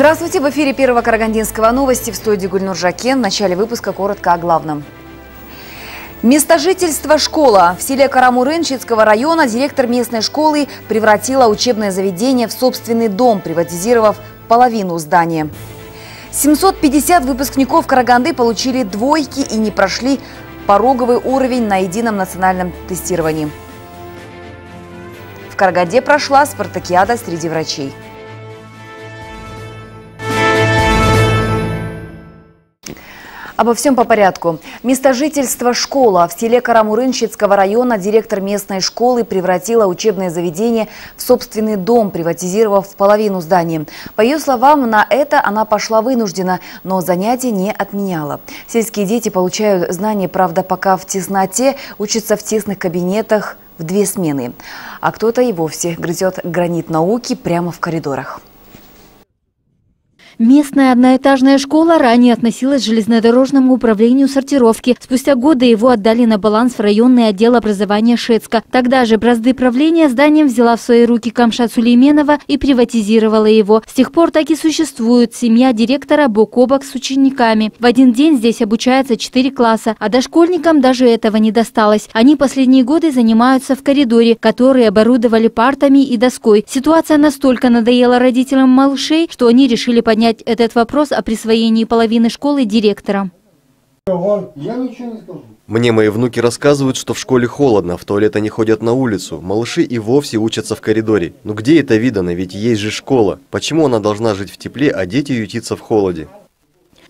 Здравствуйте! В эфире Первого Карагандинского новости в студии Гульнур Жакен. В начале выпуска коротко о главном. Место жительства – школа. В селе Карамурын Читского района директор местной школы превратила учебное заведение в собственный дом, приватизировав половину здания. 750 выпускников Караганды получили двойки и не прошли пороговый уровень на едином национальном тестировании. В Караганде прошла спартакиада среди врачей. Обо всем по порядку. Место жительства – школа. В селе Карамурынщицкого района директор местной школы превратила учебное заведение в собственный дом, приватизировав половину здания. По ее словам, на это она пошла вынуждена, но занятия не отменяла. Сельские дети получают знания, правда, пока в тесноте, учатся в тесных кабинетах в две смены. А кто-то и вовсе грызет гранит науки прямо в коридорах. Местная одноэтажная школа ранее относилась к железнодорожному управлению сортировки. Спустя годы его отдали на баланс в районный отдел образования Шецка. Тогда же бразды правления зданием взяла в свои руки Камшат Сулейменова и приватизировала его. С тех пор так и существует семья директора бок о бок с учениками. В один день здесь обучается четыре класса, а дошкольникам даже этого не досталось. Они последние годы занимаются в коридоре, который оборудовали партами и доской. Ситуация настолько надоела родителям малышей, что они решили поднять поднять этот вопрос о присвоении половины школы директором. Мне мои внуки рассказывают, что в школе холодно, в туалет они ходят на улицу. Малыши и вовсе учатся в коридоре. Ну где это видано, ведь есть же школа. Почему она должна жить в тепле, а дети ютиться в холоде?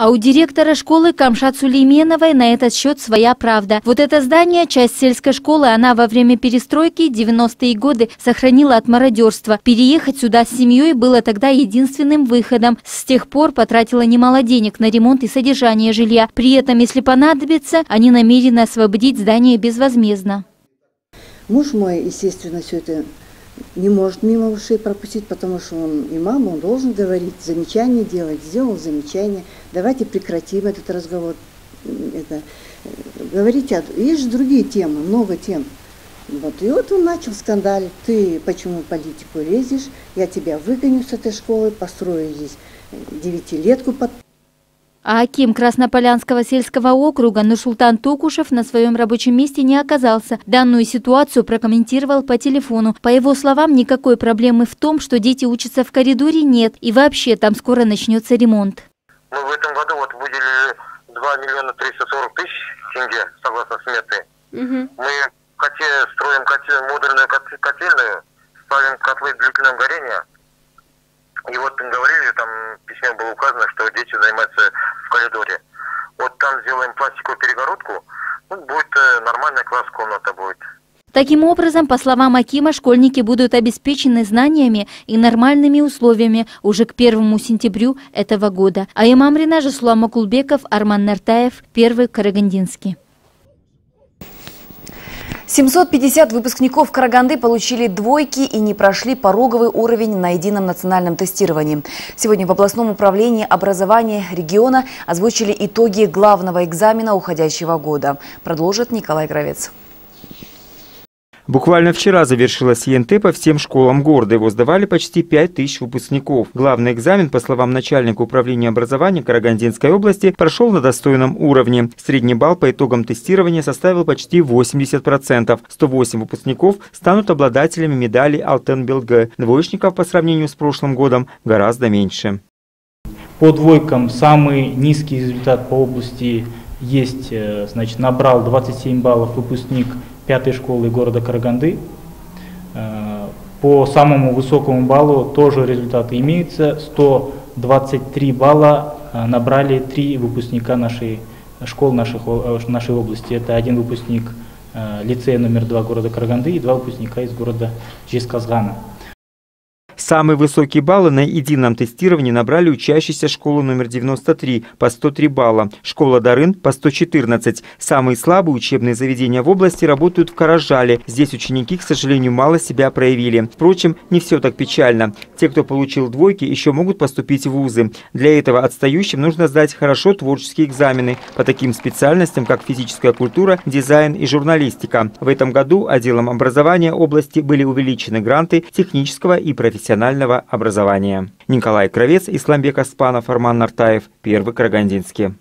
А у директора школы Камшат Сулейменовой на этот счет своя правда. Вот это здание, часть сельской школы, она во время перестройки 90-е годы сохранила от мародерства. Переехать сюда с семьей было тогда единственным выходом. С тех пор потратила немало денег на ремонт и содержание жилья. При этом, если понадобится, они намерены освободить здание безвозмездно. Муж мой, естественно, все это не может мимо ушей пропустить, потому что он и мама, он должен говорить, замечание делать, сделал замечание, давайте прекратим этот разговор. Это, э, говорите, есть же другие темы, много тем. Вот, и вот он начал скандалить, ты почему в политику лезешь, я тебя выгоню с этой школы, построю здесь девятилетку под а Аким Краснополянского сельского округа Нурсултан Токушев на своем рабочем месте не оказался. Данную ситуацию прокомментировал по телефону. По его словам, никакой проблемы в том, что дети учатся в коридоре, нет. И вообще, там скоро начнется ремонт. Мы в этом году вот выделили 2 миллиона 340 тысяч тенге, согласно смете. Угу. Мы хотели, строим котель, модульную котельную, ставим котлы длительного горения. И вот говорили, там письме было указано, что дети занимаются в коридоре. Вот там сделаем пластиковую перегородку, ну, будет э, нормальная класс-комната будет. Таким образом, по словам Акима, школьники будут обеспечены знаниями и нормальными условиями уже к 1 сентябрю этого года. А имам Рина Жасулам Макулбеков, Арман Нартаев, Первый Карагандинский. 750 выпускников Караганды получили двойки и не прошли пороговый уровень на едином национальном тестировании. Сегодня в областном управлении образования региона озвучили итоги главного экзамена уходящего года. Продолжит Николай Гравец. Буквально вчера завершилась ЕНТ по всем школам города. Его сдавали почти 5 тысяч выпускников. Главный экзамен, по словам начальника управления образования Карагандинской области, прошел на достойном уровне. Средний балл по итогам тестирования составил почти 80%. 108 выпускников станут обладателями медали Алтен Белге. Двоечников по сравнению с прошлым годом гораздо меньше. По двойкам самый низкий результат по области есть, э, значит, набрал 27 баллов выпускник пятой школы города Караганды. Э, по самому высокому баллу тоже результаты имеются. 123 балла э, набрали три выпускника нашей школ наших, э, нашей области. Это один выпускник лицея номер два города Караганды и два выпускника из города Жесказгана. Самые высокие баллы на едином тестировании набрали учащиеся школы номер 93 по 103 балла, школа Дарын по 114. Самые слабые учебные заведения в области работают в Каражале. Здесь ученики, к сожалению, мало себя проявили. Впрочем, не все так печально. Те, кто получил двойки, еще могут поступить в вузы. Для этого отстающим нужно сдать хорошо творческие экзамены по таким специальностям, как физическая культура, дизайн и журналистика. В этом году отделом образования области были увеличены гранты технического и профессионального профессионального образования. Николай Кровец, Исламбек Аспанов, Арман Нартаев, Первый Карагандинский.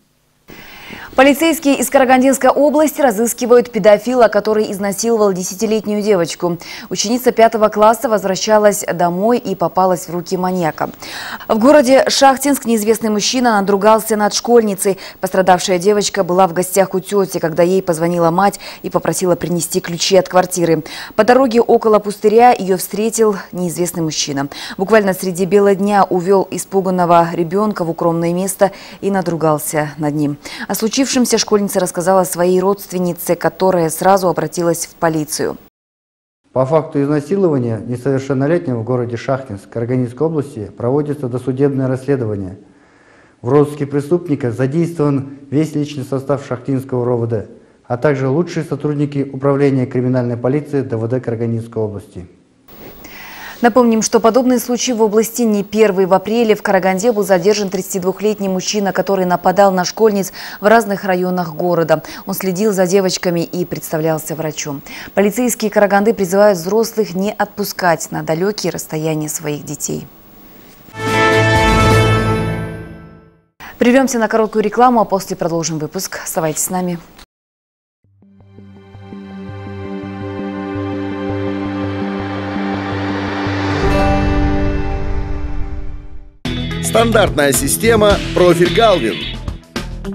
Полицейские из Карагандинской области разыскивают педофила, который изнасиловал десятилетнюю девочку. Ученица пятого класса возвращалась домой и попалась в руки маньяка. В городе Шахтинск неизвестный мужчина надругался над школьницей. Пострадавшая девочка была в гостях у тети, когда ей позвонила мать и попросила принести ключи от квартиры. По дороге около пустыря ее встретил неизвестный мужчина. Буквально среди бела дня увел испуганного ребенка в укромное место и надругался над ним. О случившемся случившемся школьница рассказала своей родственнице, которая сразу обратилась в полицию. По факту изнасилования несовершеннолетнего в городе Шахтинск Карганинской области проводится досудебное расследование. В розыске преступника задействован весь личный состав Шахтинского РОВД, а также лучшие сотрудники Управления криминальной полиции ДВД Карганинской области. Напомним, что подобные случаи в области не первый. В апреле в Караганде был задержан 32-летний мужчина, который нападал на школьниц в разных районах города. Он следил за девочками и представлялся врачом. Полицейские Караганды призывают взрослых не отпускать на далекие расстояния своих детей. Прервемся на короткую рекламу, а после продолжим выпуск. Оставайтесь с нами. Стандартная система «Профиль Галвин».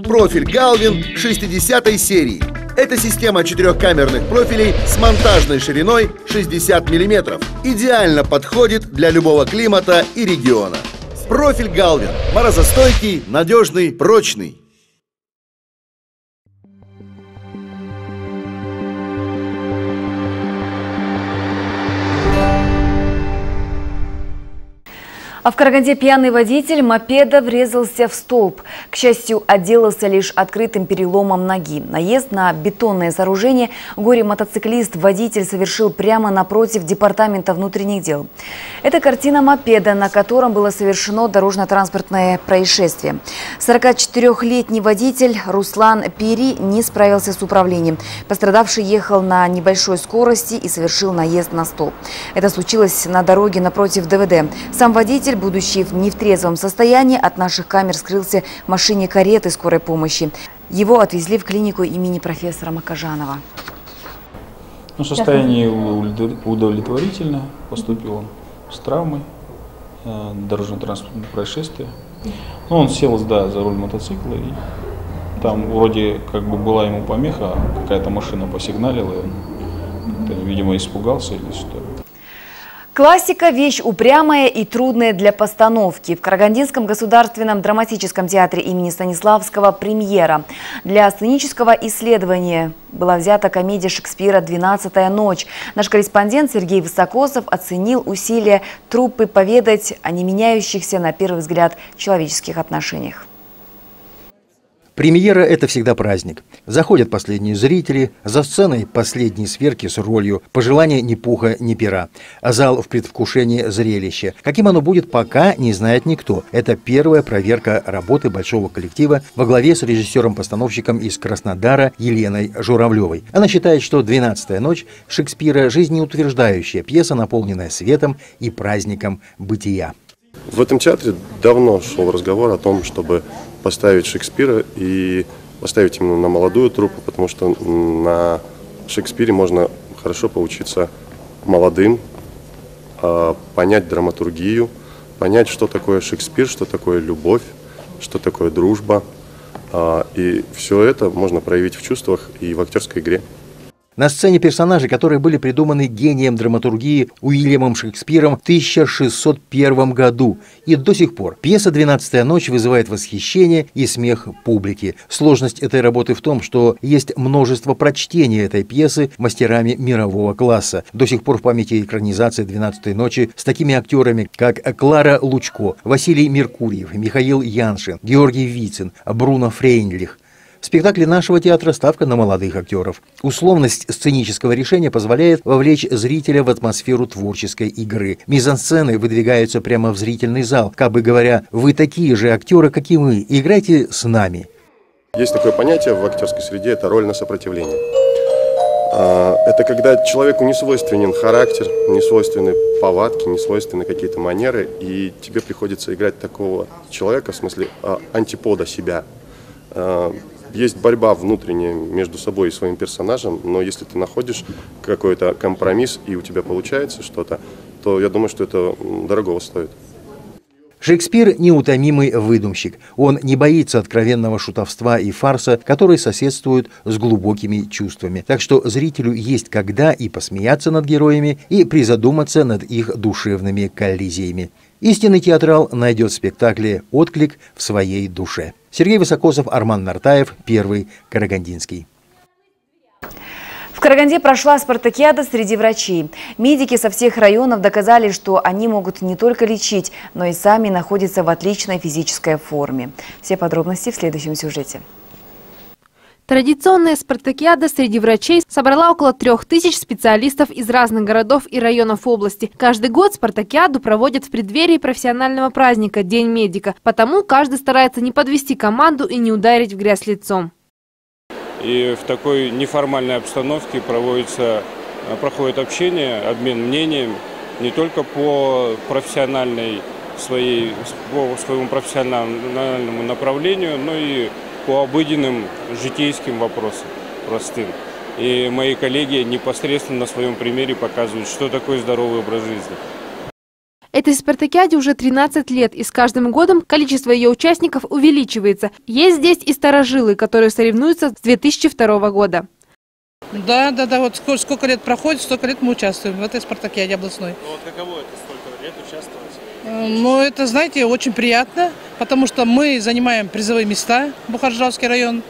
Профиль Галвин 60 серии. Это система четырехкамерных профилей с монтажной шириной 60 мм. Идеально подходит для любого климата и региона. Профиль Галвин. Морозостойкий, надежный, прочный. А в Караганде пьяный водитель мопеда врезался в столб. К счастью, отделался лишь открытым переломом ноги. Наезд на бетонное сооружение горе-мотоциклист-водитель совершил прямо напротив Департамента внутренних дел. Это картина мопеда, на котором было совершено дорожно-транспортное происшествие. 44-летний водитель Руслан Пири не справился с управлением. Пострадавший ехал на небольшой скорости и совершил наезд на столб. Это случилось на дороге напротив ДВД. Сам водитель Водитель, будучи в нетрезвом состоянии, от наших камер скрылся в машине кареты скорой помощи. Его отвезли в клинику имени профессора Макажанова. Ну, состояние удовлетворительное. Поступил он с травмой, э, дорожно-транспортное происшествие. Ну, он сел да, за руль мотоцикла и там вроде как бы была ему помеха, какая-то машина посигналила, и он, видимо, испугался или что. Классика – вещь упрямая и трудная для постановки. В Карагандинском государственном драматическом театре имени Станиславского премьера. Для сценического исследования была взята комедия Шекспира «Двенадцатая ночь». Наш корреспондент Сергей Высокосов оценил усилия труппы поведать о не меняющихся, на первый взгляд, человеческих отношениях. Премьера – это всегда праздник. Заходят последние зрители, за сценой последние сверки с ролью, пожелания ни пуха, ни пера. А зал в предвкушении зрелища. Каким оно будет, пока не знает никто. Это первая проверка работы большого коллектива во главе с режиссером-постановщиком из Краснодара Еленой Журавлевой. Она считает, что «Двенадцатая ночь» Шекспира – жизнеутверждающая пьеса, наполненная светом и праздником бытия. В этом театре давно шел разговор о том, чтобы поставить Шекспира и поставить именно на молодую труппу, потому что на Шекспире можно хорошо поучиться молодым, а, понять драматургию, понять, что такое Шекспир, что такое любовь, что такое дружба. А, и все это можно проявить в чувствах и в актерской игре. На сцене персонажи, которые были придуманы гением драматургии Уильямом Шекспиром в 1601 году. И до сих пор пьеса «Двенадцатая ночь» вызывает восхищение и смех публики. Сложность этой работы в том, что есть множество прочтений этой пьесы мастерами мирового класса. До сих пор в памяти экранизации «Двенадцатой ночи» с такими актерами, как Клара Лучко, Василий Меркурьев, Михаил Яншин, Георгий Вицин, Бруно Фрейндлих. В спектакле нашего театра ставка на молодых актеров. Условность сценического решения позволяет вовлечь зрителя в атмосферу творческой игры. Мизансцены выдвигаются прямо в зрительный зал, как бы говоря, вы такие же актеры, как и мы, играйте с нами. Есть такое понятие в актерской среде, это роль на сопротивление. А, это когда человеку не свойственен характер, не свойственны повадки, не свойственны какие-то манеры, и тебе приходится играть такого человека, в смысле а, антипода себя. Есть борьба внутренняя между собой и своим персонажем, но если ты находишь какой-то компромисс и у тебя получается что-то, то я думаю, что это дорогого стоит. Шекспир – неутомимый выдумщик. Он не боится откровенного шутовства и фарса, которые соседствуют с глубокими чувствами. Так что зрителю есть когда и посмеяться над героями, и призадуматься над их душевными коллизиями. Истинный театрал найдет в спектакле отклик в своей душе. Сергей Высокосов, Арман Нартаев, Первый Карагандинский. В Караганде прошла спартакиада среди врачей. Медики со всех районов доказали, что они могут не только лечить, но и сами находятся в отличной физической форме. Все подробности в следующем сюжете. Традиционная спартакиада среди врачей собрала около трех тысяч специалистов из разных городов и районов области. Каждый год спартакиаду проводят в преддверии профессионального праздника – День медика. Потому каждый старается не подвести команду и не ударить в грязь лицом. И в такой неформальной обстановке проводится, э, проходит общение, обмен мнением не только по профессиональной своей, по своему профессиональному направлению, но и по обыденным житейским вопросам простым. И мои коллеги непосредственно на своем примере показывают, что такое здоровый образ жизни. Этой спартакиаде уже 13 лет, и с каждым годом количество ее участников увеличивается. Есть здесь и старожилы, которые соревнуются с 2002 года. Да, да, да, вот сколько, сколько лет проходит, столько лет мы участвуем в этой спартакиаде областной. Ну вот каково это, столько лет участвовать? Ну, это, знаете, очень приятно, потому что мы занимаем призовые места, Бухаржавский район.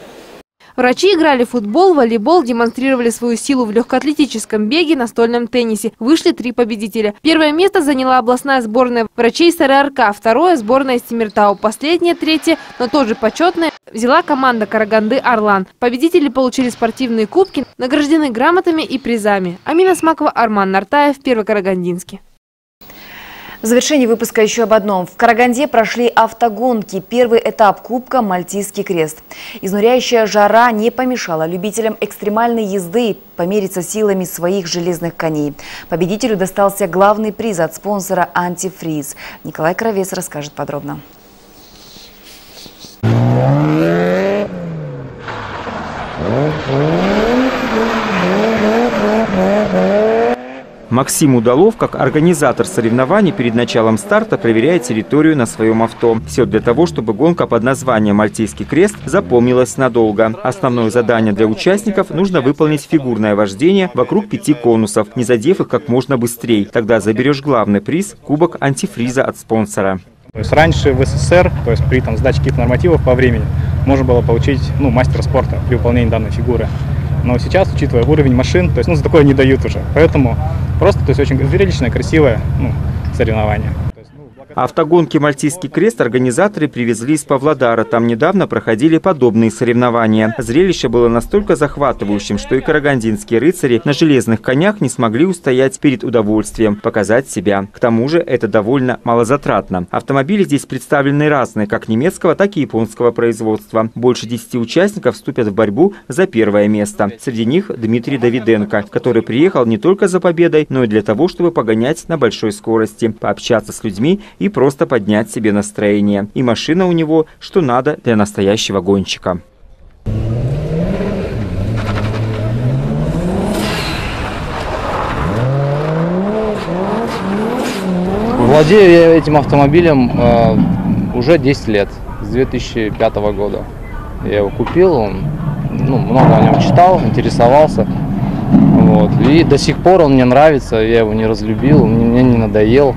Врачи играли в футбол, волейбол, демонстрировали свою силу в легкоатлетическом беге, настольном теннисе. Вышли три победителя. Первое место заняла областная сборная врачей СРРК, второе – сборная Стимиртау, последнее, третье, но тоже почетное, взяла команда Караганды «Орлан». Победители получили спортивные кубки, награждены грамотами и призами. Амина Смакова, Арман Нартаев, Первый Карагандинский. В завершении выпуска еще об одном. В Караганде прошли автогонки. Первый этап Кубка «Мальтийский крест». Изнуряющая жара не помешала любителям экстремальной езды помериться силами своих железных коней. Победителю достался главный приз от спонсора «Антифриз». Николай Кровец расскажет подробно. Максим Удалов, как организатор соревнований, перед началом старта проверяет территорию на своем авто. Все для того, чтобы гонка под названием «Мальтийский крест» запомнилась надолго. Основное задание для участников – нужно выполнить фигурное вождение вокруг пяти конусов, не задев их как можно быстрее. Тогда заберешь главный приз – кубок антифриза от спонсора. То есть раньше в СССР, то есть при там, сдаче каких-то нормативов по времени, можно было получить ну, мастера спорта при выполнении данной фигуры. Но сейчас, учитывая уровень машин, то есть, ну, за такое не дают уже. Поэтому просто, то есть, очень зрелищное, красивое ну, соревнование. Автогонки «Мальтийский крест» организаторы привезли из Павлодара. Там недавно проходили подобные соревнования. Зрелище было настолько захватывающим, что и карагандинские рыцари на железных конях не смогли устоять перед удовольствием показать себя. К тому же это довольно малозатратно. Автомобили здесь представлены разные, как немецкого, так и японского производства. Больше 10 участников вступят в борьбу за первое место. Среди них Дмитрий Давиденко, который приехал не только за победой, но и для того, чтобы погонять на большой скорости, пообщаться с людьми и и просто поднять себе настроение. И машина у него, что надо для настоящего гонщика. Владею я этим автомобилем э, уже 10 лет, с 2005 года. Я его купил, он, ну, много о нем читал, интересовался. Вот. И до сих пор он мне нравится, я его не разлюбил, мне не надоел.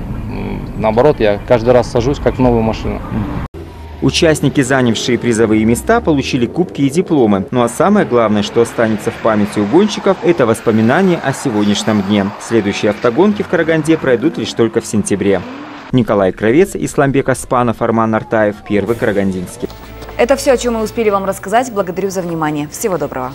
Наоборот, я каждый раз сажусь как в новую машину. Участники, занявшие призовые места, получили кубки и дипломы. Ну а самое главное, что останется в памяти у гонщиков, это воспоминания о сегодняшнем дне. Следующие автогонки в Караганде пройдут лишь только в сентябре. Николай Кровец, Исламбек Аспанов, Арман Артаев, Первый Карагандинский. Это все, о чем мы успели вам рассказать. Благодарю за внимание. Всего доброго.